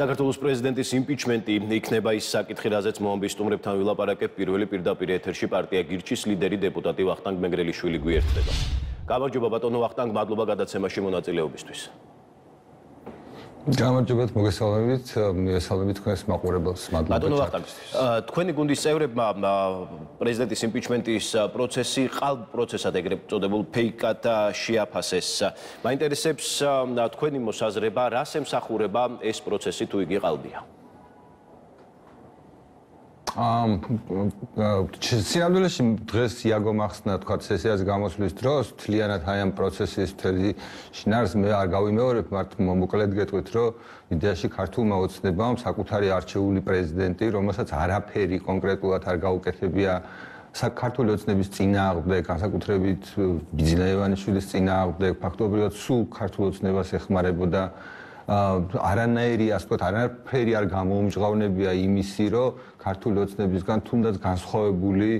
საქართველოს პრეზიდენტის იმპიჩმენტი იქნება ის საკითხი, რაზეც მომბის სტუმრებთან ვილაპარაკებ პირველი პირდაპირ ეთერში პარტია გირჩის ლიდერი დეპუტატი ვახტანგ მეგრელიშვილი გვიერთდება. გამარჯობა ბატონო ვახტანგ, მადლობა გადაცემაში მონაწილეობისთვის. გამარჯობათ მოგესალმებით. მოგესალმებით თქვენს მაყურებელს მადლობა ბატონო ვახტანგისთვის თქვენი გუნდის წევრებმა პრეზიდენტის იმპიჩმენტის პროცესი ყალბ პროცესად ეგრეთ წოდებულ ფეიკად შეაფასეს. მაინტერესებს თქვენი მოსაზრება რას ემსახურება ეს პროცესი თუ იგი ყალბია ამ სიამდვილეში დღეს იაგო მახსნა თქვა სესიას გამოსვლის დროს თლიანად აი ამ პროცესის მთელი შინარს მე არ გავიმეორებ მართ მოკლედ გეტყვით რომ იდეაში ქართულმა ოცნებამ საკუთარი არჩეული პრეზიდენტი რომელსაც არაფერი კონკრეტულად არ გაუკეთებია საქართველოს ოცნების წინააღმდეგ განსაკუთრებით ბიზნეევანიშვილის წინააღმდეგ ფაქტობრივად სულ საქართველოს ოცნებას ეხმარებოდა არანაირი ასე ვთქვათ არაფერი არ გამოუმჟღავნებია იმისი რომ ქართული ოცნებისგან თუნდაც განსხვავებული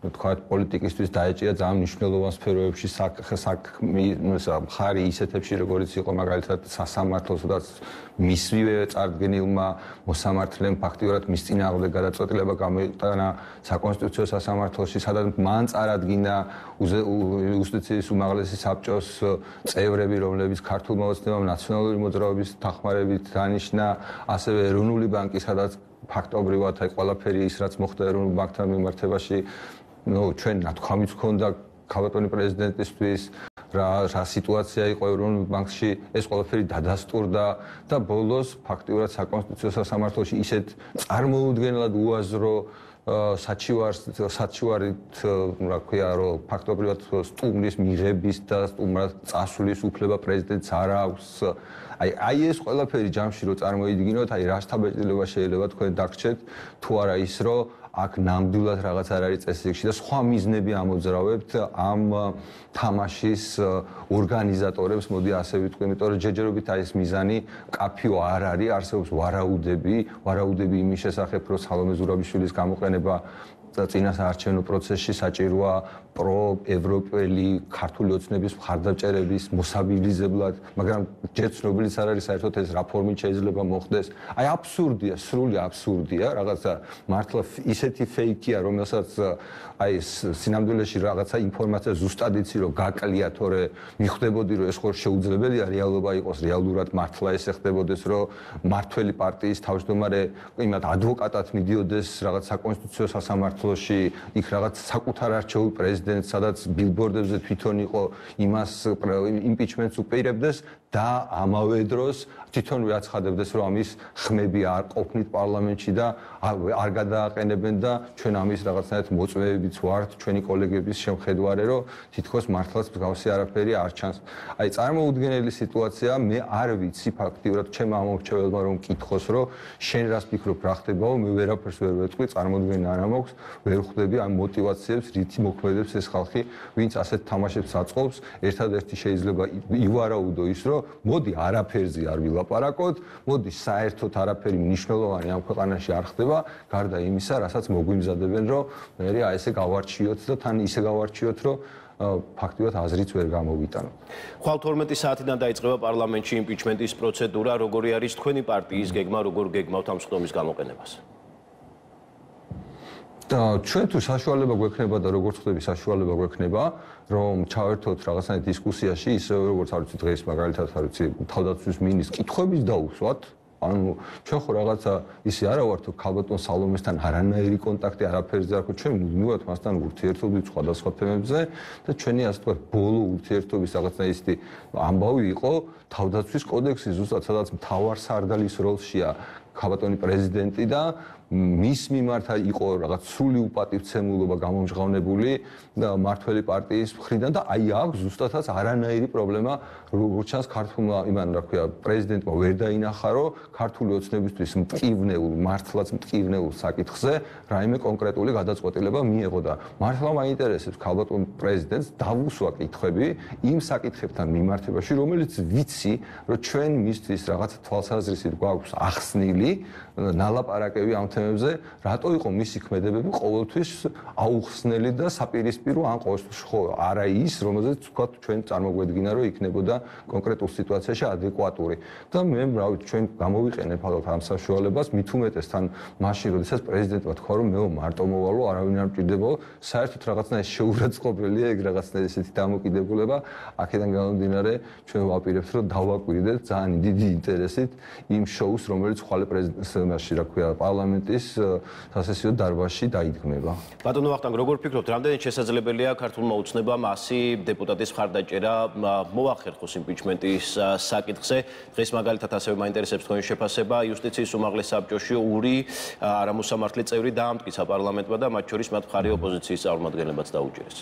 თქვა პოლიტიკისთვის დაეჭია ძალიან მნიშვნელოვან სფეროებში საქმე მხარი ისეთებში როგორიც იყო მაგალითად სასამართლოს და მისვივე წარდგენილმა მოსამართლემ ფაქტიურად მის წინააღმდეგ გადაწყვეტილება გამოიტანა საკონსტიტუციო სასამართლოში სადაც მან წარადგინა უსტიციის უმაღლესი საბჭოს წევრები რომლებიც ქართულმა ოცნებამ ნაციონალური მოძრაობის თანხმარებით დანიშნა ასევე ეროვნული ბანკი სადაც ფაქტობრივად აი ყველაფერი ის რაც მოხდა ეროვნულ ბანკთან მიმართებაში ну ჩვენ ნათქვამიც ქონდა ქალბატონი პრეზიდენტისთვის რა რა სიტუაცია იყო ეროვნულ ბანკში ეს ყველაფერი დადასტურდა და ბოლოს ფაქტიურად საკონსტიტუციო სასამართლოში ისეთ წარმოუდგენლად უაზრო საჩივარს საჩივარით რა ქვია რომ ფაქტობრივად სტუმრის მიღების და სტუმრად წასვლის უფლება პრეზიდენტს არ აქვს. აი აი ეს ყველაფერი ჯამში რო წარმოიდგინოთ აი რა შთაბეჭდილება შეიძლება თქვენ დაგრჩეთ თუ არა ის რომ აქ ნამდვილად რაღაც არ არის წესრიგში და სხვა მიზნები ამოძრავებთ ამ თამაშის ორგანიზატორებს, მოდი ასე ვიტყვი, იმიტომ რომ ჯეჯერობით აი ეს მიზანი კაფიო არ არის, არსებობს ვარაუდები, ვარაუდები იმის შესახებ, რომ სალომე ზურაბიშვილის გამოყენება და წინასაარჩევნო პროცესში საჭიროა პროევროპელი ქართული ოცნების მხარდაჭერების მოსაბილიზებლად, მაგრამ ჯერ ცნობილიც არ არის საერთოდ ეს რა ფორმით შეიძლება მოხდეს. აი აბსურდია, სრული აბსურდია, რაღაცა მართლა ისეთი ფეიქია, რომელსაც აი სინამდვილეში რაღაცა ინფორმაცია ზუსტად იცი რომ გაკლია, თორე მიხვდებოდი რომ ეს ხო შეუძლებელია რეალობა იყოს, რეალურად მართლა ესე ხდებოდეს, რომ მართველი პარტიის თავმჯდომარე იმათ ადვოკატად მიდიოდეს რაღაც საკონსტიტუციო სასამართლოში, იქ რაღაც საკუთარ არჩეულ პრეზიდენტს, სადაც ბილბორდებზე თვითონ იყო იმას იმპიჩმენტს უპირებდეს და ამავე დროს თვითონ ვეაცხადებდეს რომ ამის ხმები არ ყოფნით პარლამენტში და არ გადააყენებენ და ჩვენ ამის რაღაცნაირად მოწვევებიც ვართ ჩვენი კოლეგების შემხედვარე რომ თითქოს მართლაც მსგავსი არაფერი არ ჩანს. აი წარმოუდგენელი სიტუაცია მე არ ვიცი ფაქტიურად ჩემმა ამომრჩეველმა რომ კითხოს რომ შენ რას ფიქრობ რა ხდებაო მე ვერაფერს ვერ ვეტყვი წარმოუდგენა არ მაქვს ვერ ხვდები ამ мотивაციებს რითი მოქმედებს ეს ხალხი ვინც ასეთ თამაშებს აწყობს ერთადერთი შეიძლება ივარაუდო ის რომ მოდი არაფერზე არ ვილაპარაკოთ, მოდი საერთოდ არაფერი მნიშვნელოვანი ამ ქვეყანაში არ ხდება, გარდა იმისა, რასაც მოგვიმზადებენ, რომ მე აი ესე გავარჩიოთ და თან ისე გავარჩიოთ, რომ ფაქტიურად აზრიც ვერ გამოვიტანოთ. ხვალ 12 საათიდან დაიწყება პარლამენტში იმპიჩმენტის პროცედურა, როგორი არის თქვენი პარტიის გეგმა, როგორ გეგმავთ ამ სხდომის გამოყენებას? და ჩვენ თუ საშუალება გვექნება და როგორც ხდები საშუალება გვექნება რომ ჩავერთოთ რაღაცნაირ დისკუსიაში ისე როგორც არ ვიცი დღეს მაგალითად არ ვიცი თავდაცვის მინისტრის კითხვების დაუსვათ. ანუ ჩვენ ხო რაღაცა ისე არა ვართ ქალბატონ სალომესთან არანაირი კონტაქტი არაფერზე არ ხო ჩვენ მუდმივად მასთან ურთიერთობთ სხვადასხვა თემებზე და ჩვენი ასე თქვა ბოლო ურთიერთობის რაღაცა ისეთი ამბავი იყო თავდაცვის კოდექსი ზუსტად სადაც მთავარ სარდალის როლშია ქალბატონი პრეზიდენტი და მის მიმართ იყო რაღაც სრული უპატივცემულობა გამომჟღავნებული მართველი პარტიის მხრიდან და აი აქ ზუსტადაც არანაირი პრობლემა როგორც ჩანს ქართულმა იმან რა ქვია პრეზიდენტმა ვერ დაინახა რომ ქართული ოცნებისთვის მტკივნეულ მართლაც მტკივნეულ საკითხზე რაიმე კონკრეტული გადაწყვეტილება მიიღო და მართლა მაინტერესებს ქალბატონ პრეზიდენტს დავუსვა კითხვები იმ საკითხებთან მიმართებაში რომელიც ვიცი რომ ჩვენ მისთვის რაღაც თვალსაზრისით გვაქვს ახსნილი ნალაპარაკები ამ თემებზე, რატო იყო მისი ქმედებები ყოველთვის აუხსნელი და საპირისპირო ან ყოველთვის ხო არა ის, რომელზეც თქვა ჩვენ წარმოგვედგინა, რომ იქნებოდა კონკრეტულ სიტუაციაში ადეკვატური. და მე რა ვიცი, ჩვენ გამოვიყენებ ალბათ ამ საშუალებას, უმეტეს თან მაშინ, როდესაც პრეზიდენტმა თქვა, რომ მე მარტო მოვალო, არავინ არ მჭირდებო, საერთოდ რაღაცნაირ შეურაცხყოფელია ეგ რაღაცნაირ ესეთი დამოკიდებულება. აქედან გამომდინარე, ჩვენ ვაპირებთ, რომ დავაკვირდეთ ძალიან დიდი ინტერესით იმ შოუს, რომელიც ხვალე პრეზიდენტში, რა ქვია, პარლამენტის სასესიო დარბაზში დაიდგმება. ბატონო ვახტანგ, როგორ ფიქრობთ, რამდენად შესაძლებელია ქართულმა უცნებამ 100 დეპუტატის მხარდაჭერა მოახერხოს იმპიჩმენტის საკითხზე? დღეს მაგალითად ასევე მაინტერესებს თქვენი შეფასება იუსტიციის უმაღლეს საბჭოში ური არამოსამართლე წევრი დაამტკიცა პარლამენტმა და მათ შორის მათ მხარი ოპოზიციის წარმომადგენლებაც დაუჭირეს.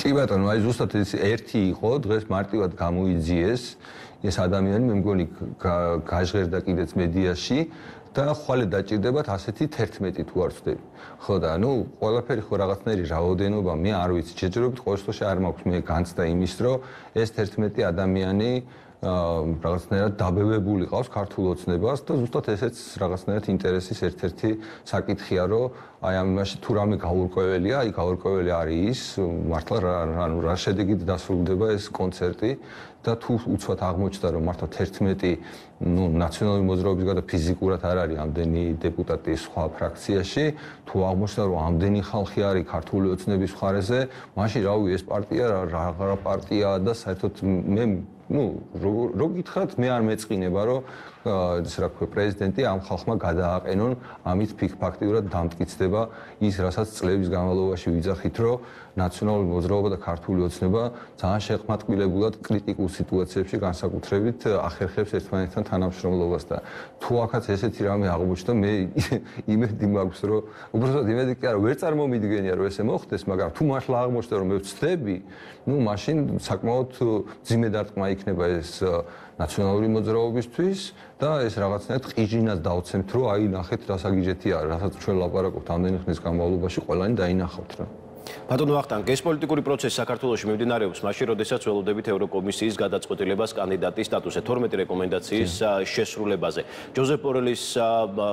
კი ბატონო, აი ზუსტად ეს ერთი იყო, დღეს მარტივად გამოიძიეს ეს ადამიანი, მე მგონი გაჟღერდა კიდეც მედიაში და ხვალე დაჭirdებათ ასეთი 11 თუ არ ვცდები. ხო და ნუ ყველაფერი ხო რაღაცნაირი რაოდენობა, მე არ ვიცი, შეჯერებით ყოველ შემთხვევაში არ მაქვს მე განცდა იმის, რომ ეს 11 ადამიანი რაღაცნაირად დაბევებული ყავს ქართულ ოცნებას და ზუსტად ესეც რაღაცნაირად ინტერესის ერთ-ერთი საკითხია, რომ აი ამ იმაში თუ რამე გაურკვეველია, აი გაურკვეველი არის ის, მართლა რა ანუ რა შედეგით დასრულდება ეს კონცერტი და თუ უცბად აღმოჩნდა რომ მართლა 11 ნუ ნაციონალური მოძრაობის გადა ფიზიკურად არ არის ამდენი დეპუტატი სხვა ფრაქციაში, თუ აღმოჩნდა რომ ამდენი ხალხი არის ქართული ოცნების მხარეზე, მაშინ რავი ეს პარტია რა რა პარტიაა და საერთოდ მე ну, რო გითხრათ, მე არ მეწყინება, რომ ეს რა ქვია, პრეზიდენტი ამ ხალხმა გადააყენონ, ამით ფაქტიურად დამტკიცდება ის, რასაც წლების განმავლობაში ვიძახით, რომ ნაციონალური მოძრაობა და ქართული ოცნება ძალიან შეყმატკილებულად კრიტიკულ სიტუაციებში განსაკუთრებით ახერხებს ერთმანეთთან თანამშრომლობას და თუ ახაც ესეთი რამე აღმოჩნდა, მე იმედი მაქვს, რომ უბრალოდ იმედი კი არა, ვერ წარმომიდგენია, რომ ესე მოხდეს, მაგრამ თუ მართლა აღმოჩნდა, რომ მე ვწდები, ну, მაშინ საკმაოდ ძიმე დარტყმა იქნება ეს ნაციონალური მოძრაობისთვის და ეს რაღაცნაირად ყიჟინას დავცემთ, რომ აი ნახეთ რასაგიჟეთია, რასაც ჩვენ ლაპარაკობთ ამდენი ხნის განმავლობაში, ყველანი დაინახავთ რა. ბატონო ვახტანგ, ეს პოლიტიკური პროცესი საქართველოში მიმდინარეობს მაშინ, როდესაც ველოდებით ევროკომისიის გადაწყვეტილებას კანდიდატის სტატუსზე 12 რეკომენდაციის შესრულებაზე. ჯოზეფ პორელის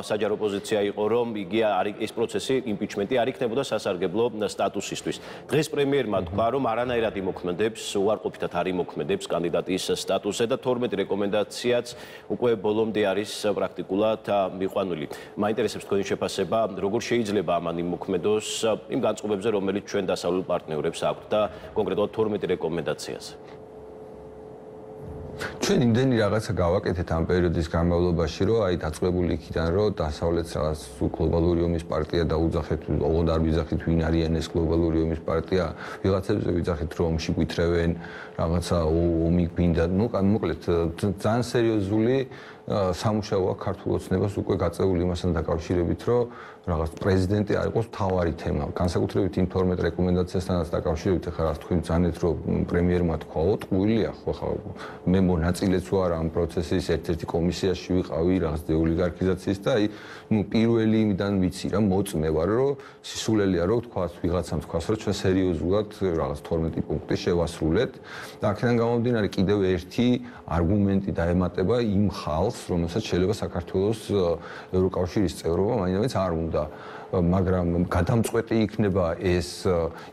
საჯარო პოზიცია იყო, რომ იგი არის ეს პროცესი იმპიჩმენტი არ იქნებოდა სასარგებლო სტატუსისთვის. დღეს პრემიერმა თქვა, რომ არანაირად იმოქმედებს, უარყოფითად არ იმოქმედებს კანდიდატის სტატუსზე და 12 რეკომენდაციაც უკვე ბოლომდე არის პრაქტიკულად მიყვანილი. მაინტერესებს თქვენი შეფასება, როგორ შეიძლება ამან იმოქმედოს იმ განწყობებზე, რომელიც ჩვენ დასავლურ პარტნიორებს აქვთ და კონკრეტულად 12 რეკომენდაციას. ჩვენ იმდენი რაღაცა გავაკეთეთ ამ პერიოდის განმავლობაში, რომ აი დაწყებული იქიდან, რომ დასავლეთს რაღაც გლობალური ომის პარტია დაუძახეთ, ოღონდ არ ვიძახით ვინ არიან ეს გლობალური ომის პარტია, ვიღაცებზე ვიძახით, რომ ომში გვითრევენ, რაღაცა ომი გვინდა, ну, მოკლედ ძალიან სერიოზული სამუშაოა ქართულ ოცნებას უკვე გაწეული იმასთან დაკავშირებით, რომ რაღაც პრეზიდენტი არ იყოს თავარი თემა. განსაკუთრებით ინფორმატ რეკომენდაციასთანაც დაკავშირებით, ახლა რა თქვი ძანეთ, რომ პრემიერმა თქვაო, ტყუილია ხო ხო. მე მონაწილეც ვარ ამ პროცესის ერთ-ერთი კომისიაში ვიყავი რაღაც დეოლიგარქიზაციის და აი, ну, პირველი იმიდან ვიცი რა მოწმე ვარ, რომ სისულელია რომ თქვა ვიღაცამ თქვას, რომ ჩვენ სერიოზულად რაღაც 12 პუნქტი შევასრულეთ და აქედან გამომდინარე კიდევ ერთი არგუმენტი დაემატება იმ ხალხს ხალხს, რომელსაც შეიძლება საქართველოს ევროკავშირის წევრობა მაინც არ უნდა, მაგრამ გადამწყვეტი იქნება ეს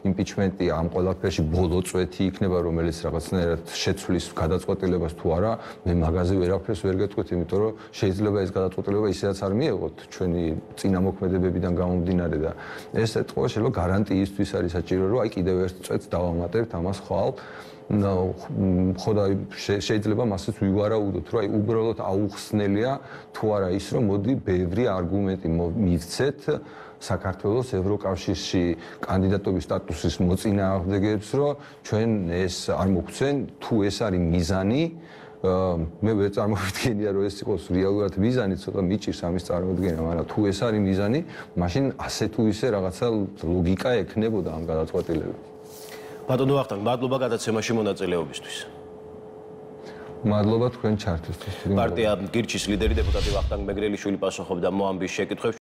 იმპიჩმენტი ამ ყველაფერში ბოლო წვეთი იქნება, რომელიც რაღაცნაირად შეცვლის გადაწყვეტილებას თუ არა, მე მაგაზე ვერაფერს ვერ გეტყვით, იმიტომ რომ შეიძლება ეს გადაწყვეტილება ისედაც არ მიიღოთ ჩვენი წინამოქმედებებიდან გამომდინარე და ეს ეთყობა შეიძლება გარანტიისთვის არის საჭირო, რომ აი კიდევ ერთ წვეთს დავამატებთ ამას ხვალ ხოდა შეიძლება მასეც ვივარაუდოთ, რომ აი უბრალოდ აუხსნელია თუ არა ის, რომ მოდი ბევრი არგუმენტი მივცეთ საქართველოს ევროკავშირში კანდიდატობის სტატუსის მოწინააღმდეგეებს, რომ ჩვენ ეს არ მოგვცენ, თუ ეს არის მიზანი მე ვერ წარმოვიდგენია რომ ეს იყოს რეალურად მიზანი, ცოტა მიჭირს ამის წარმოქმნა, მაგრამ თუ ეს არის მიზანი, მაშინ ასე თუ ისე რაღაცა ლოგიკა ექნებოდა ამ გადაწყვეტილებებს. ბატონო ვახტანგ, მადლობა გადაცემაში მონაწილეობისთვის. მადლობა თქვენ ჩართვისთვის. პარტია გირჩის ლიდერი დეპუტატი ვახტანგ მეგრელიშვილი პასუხობდა მოამბის შეკითხვებს.